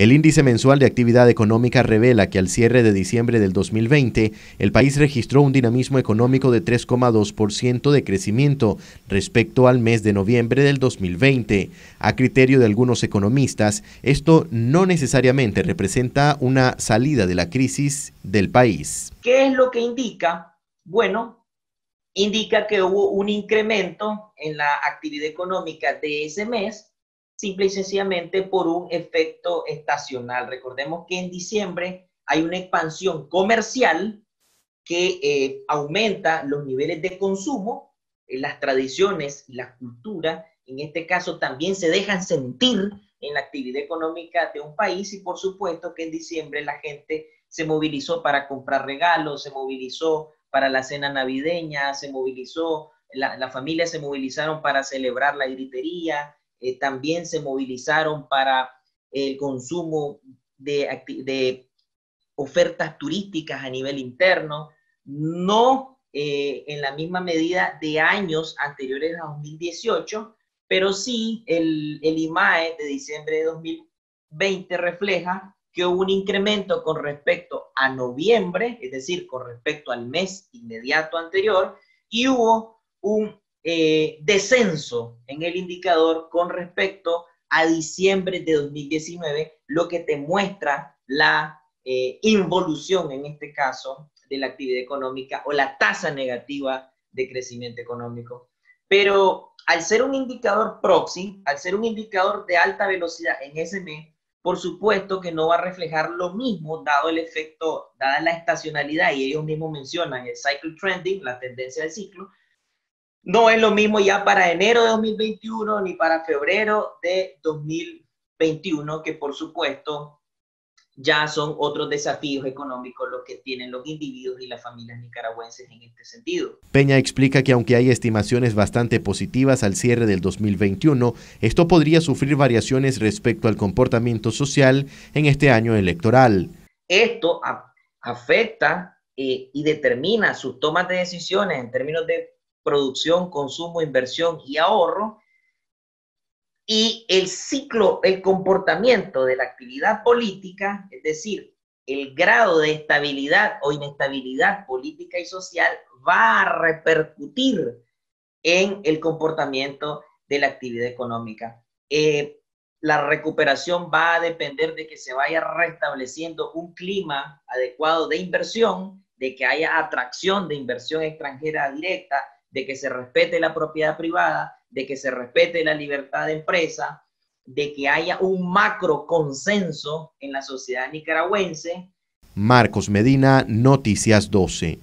El índice mensual de actividad económica revela que al cierre de diciembre del 2020, el país registró un dinamismo económico de 3,2% de crecimiento respecto al mes de noviembre del 2020. A criterio de algunos economistas, esto no necesariamente representa una salida de la crisis del país. ¿Qué es lo que indica? Bueno, indica que hubo un incremento en la actividad económica de ese mes simple y sencillamente por un efecto estacional. Recordemos que en diciembre hay una expansión comercial que eh, aumenta los niveles de consumo, eh, las tradiciones la cultura, en este caso también se dejan sentir en la actividad económica de un país y por supuesto que en diciembre la gente se movilizó para comprar regalos, se movilizó para la cena navideña, se movilizó, la, la familia se movilizaron para celebrar la gritería, eh, también se movilizaron para el consumo de, ofertas turísticas a nivel interno, no eh, en la misma medida de años anteriores a 2018, pero sí el, el IMAE de diciembre de 2020 refleja que hubo un incremento con respecto a noviembre, es decir, con respecto al mes inmediato anterior, y hubo un eh, descenso en el indicador con respecto a diciembre de 2019, lo que te muestra la eh, involución, en este caso, de la actividad económica o la tasa negativa de crecimiento económico. Pero al ser un indicador proxy, al ser un indicador de alta velocidad en ese mes, por supuesto que no va a reflejar lo mismo dado el efecto, dada la estacionalidad, y ellos mismos mencionan el cycle trending, la tendencia del ciclo, no es lo mismo ya para enero de 2021 ni para febrero de 2021, que por supuesto ya son otros desafíos económicos los que tienen los individuos y las familias nicaragüenses en este sentido. Peña explica que aunque hay estimaciones bastante positivas al cierre del 2021, esto podría sufrir variaciones respecto al comportamiento social en este año electoral. Esto afecta eh, y determina sus tomas de decisiones en términos de producción, consumo, inversión y ahorro. Y el ciclo, el comportamiento de la actividad política, es decir, el grado de estabilidad o inestabilidad política y social va a repercutir en el comportamiento de la actividad económica. Eh, la recuperación va a depender de que se vaya restableciendo un clima adecuado de inversión, de que haya atracción de inversión extranjera directa, de que se respete la propiedad privada, de que se respete la libertad de empresa, de que haya un macro consenso en la sociedad nicaragüense. Marcos Medina, Noticias 12.